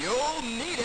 You'll need it.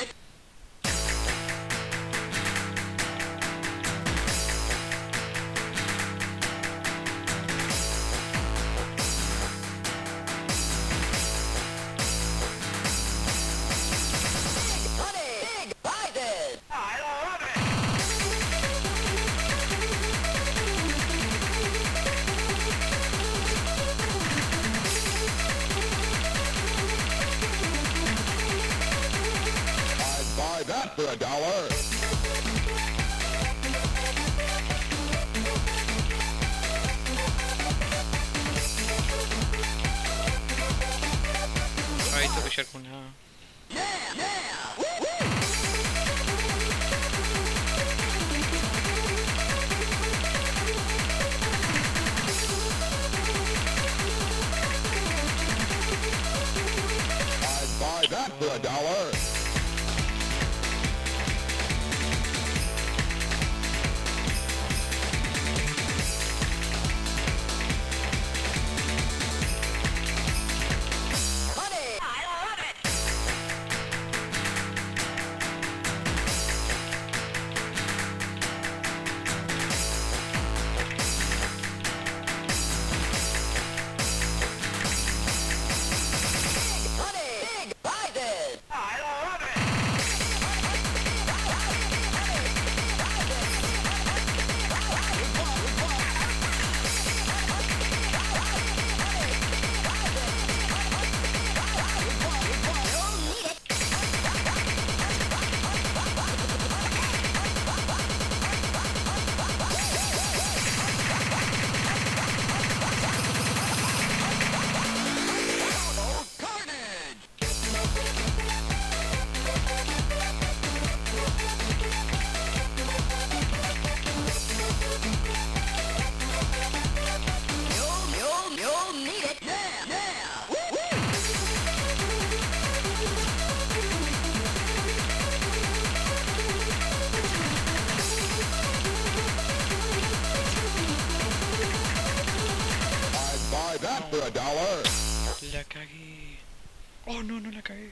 for a dollar. I so we should go now. for a dollar. La cagué. Oh no, no la cagué.